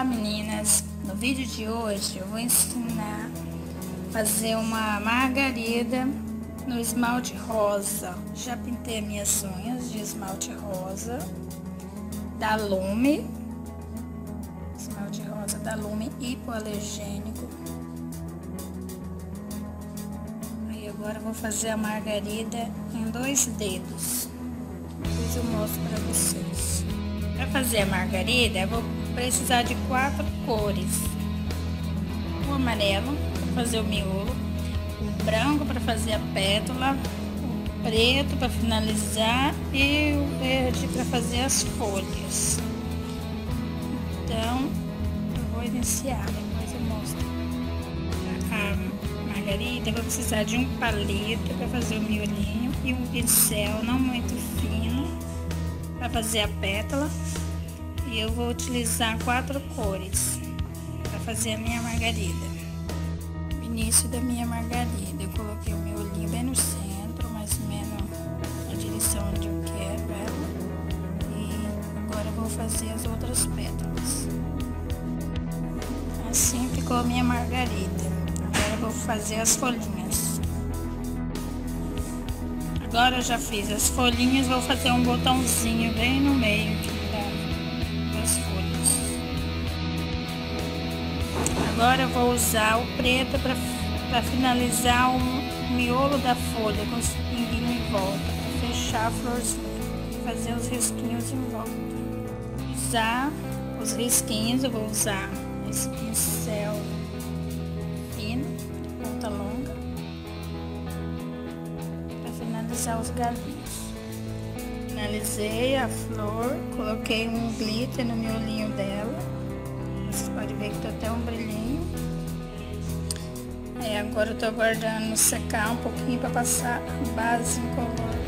Olá meninas, no vídeo de hoje eu vou ensinar a fazer uma margarida no esmalte rosa. Já pintei minhas unhas de esmalte rosa da Lume, esmalte rosa da Lume hipoalergênico. Aí agora eu vou fazer a margarida em dois dedos, depois eu mostro para vocês. Para fazer a margarida, eu vou precisar de quatro cores. O amarelo para fazer o miolo, o branco para fazer a pétala, o preto para finalizar e o verde para fazer as folhas. Então, eu vou iniciar, depois eu mostro. A margarida, eu vou precisar de um palito para fazer o miolinho e um pincel não muito para fazer a pétala e eu vou utilizar quatro cores para fazer a minha margarida. No início da minha margarida, eu coloquei o meu olhinho bem no centro, mais ou menos na direção onde eu quero ela. E agora eu vou fazer as outras pétalas. Assim ficou a minha margarida. Agora eu vou fazer as folhinhas. Agora eu já fiz as folhinhas, vou fazer um botãozinho bem no meio aqui. Agora eu vou usar o preto para finalizar o miolo da folha com os pinguinhos em volta, fechar a florzinha, fazer os risquinhos em volta. Usar os risquinhos, eu vou usar esse pincel os galinhos. Finalizei a flor, coloquei um glitter no miolinho dela vocês podem ver que tá até um brilhinho. É, agora eu tô aguardando secar um pouquinho para passar a base em color